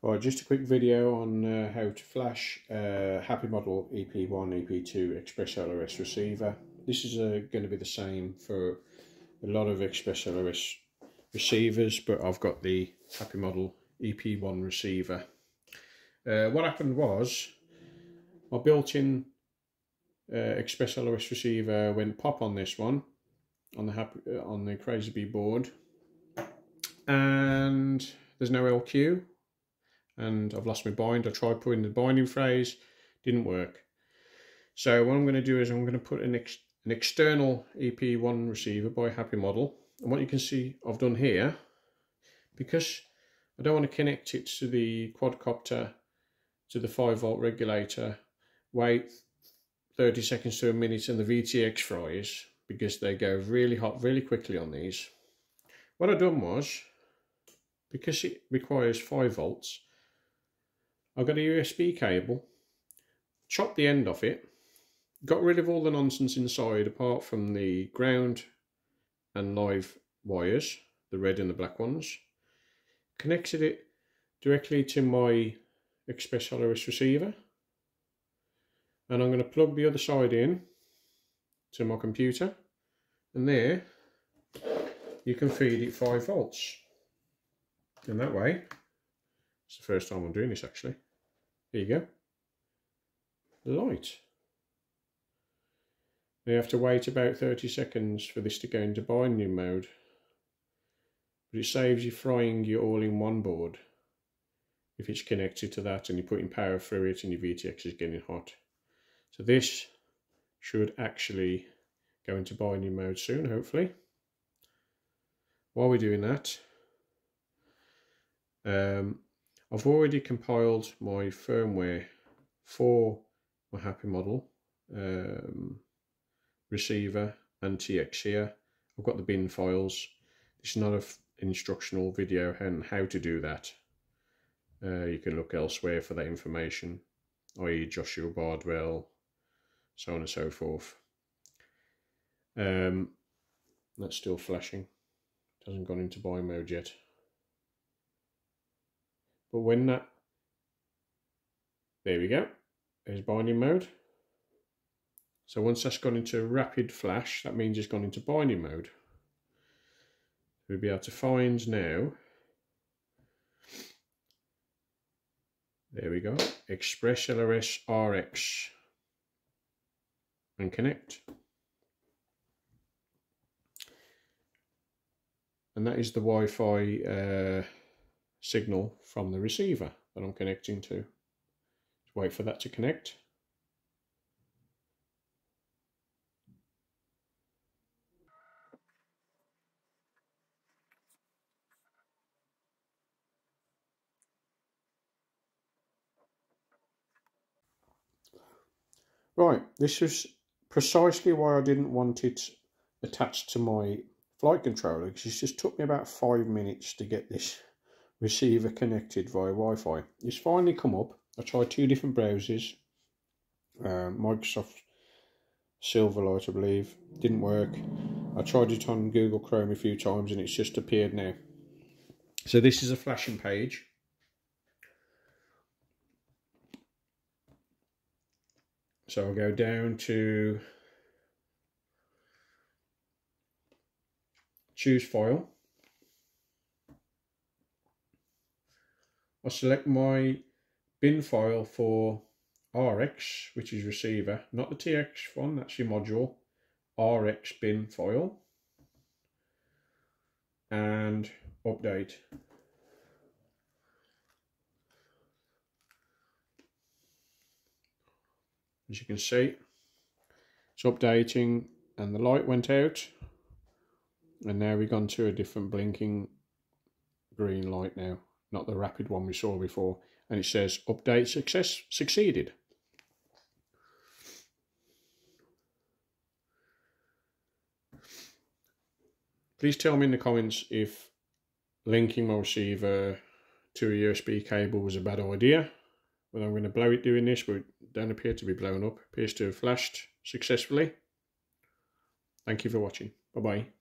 Right, just a quick video on uh, how to flash uh, Happymodel EP1, EP2 Express LRS receiver. This is uh, going to be the same for a lot of Express LRS receivers, but I've got the Happymodel EP1 receiver. Uh, what happened was, my built-in uh, Express LRS receiver went pop on this one, on the happy, uh, on the Crazy Bee board, and there's no LQ and I've lost my bind. I tried putting the binding phrase, didn't work. So what I'm going to do is I'm going to put an, ex an external EP1 receiver by Happymodel. And what you can see I've done here, because I don't want to connect it to the quadcopter, to the 5 volt regulator, wait 30 seconds to a minute and the VTX fries, because they go really hot really quickly on these. What I've done was, because it requires 5 volts, I got a USB cable, chopped the end off it, got rid of all the nonsense inside apart from the ground and live wires, the red and the black ones, connected it directly to my Express LRS receiver and I'm going to plug the other side in to my computer and there you can feed it 5 volts. In that way it's the first time I'm doing this actually there you go. Light. you have to wait about 30 seconds for this to go into binding mode. But it saves you frying your all-in-one board if it's connected to that and you're putting power through it and your VTX is getting hot. So this should actually go into binding mode soon, hopefully. While we're doing that, um, I've already compiled my firmware for my Happymodel um, receiver and TX here. I've got the bin files. This is not an instructional video on how to do that. Uh, you can look elsewhere for that information, i.e. Joshua Bardwell, so on and so forth. Um, that's still flashing. It hasn't gone into bind mode yet. But when that, there we go, there's binding mode. So once that's gone into rapid flash, that means it's gone into binding mode. We'll be able to find now, there we go, Express LRS RX and connect. And that is the Wi-Fi uh, signal from the receiver that I'm connecting to. Just wait for that to connect. Right, this is precisely why I didn't want it attached to my flight controller because it just took me about five minutes to get this receiver connected via Wi-Fi. It's finally come up. I tried two different browsers. Uh, Microsoft Silverlight, I believe, didn't work. I tried it on Google Chrome a few times and it's just appeared now. So this is a flashing page. So I'll go down to choose file. I select my bin file for RX, which is receiver, not the TX one, that's your module, RX bin file, and update. As you can see, it's updating and the light went out. And now we've gone to a different blinking green light now not the rapid one we saw before. And it says update success succeeded. Please tell me in the comments if linking my receiver to a USB cable was a bad idea. Whether I'm going to blow it doing this, but it don't appear to be blown up. Appears to have flashed successfully. Thank you for watching. Bye-bye.